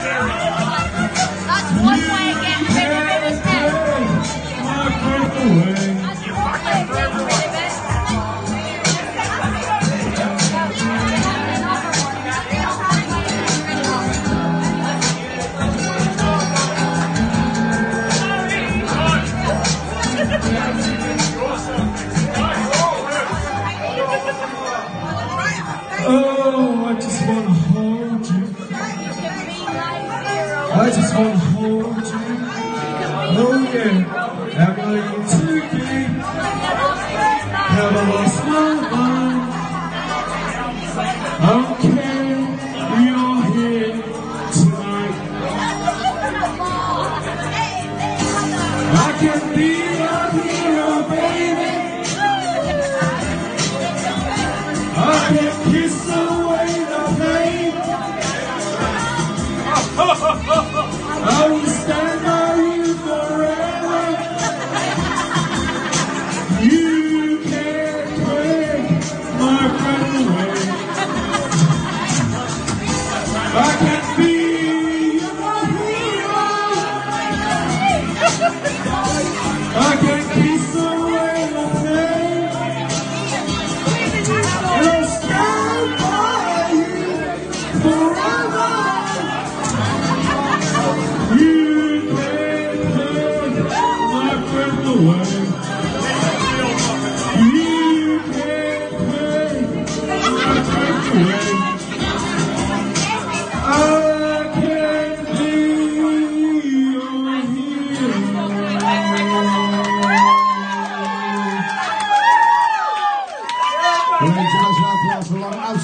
That's one way of getting rid of him, isn't it? My. That's one way of getting rid of it. Oh, I just wanna hold you. Oh yeah, am I in too deep? Have I lost my mind? Okay, tonight. I can be your hero, baby. I can kiss away the pain. I can be your hero. I can away pain. And stand by you forever. You my breath away. Oyuncular şu an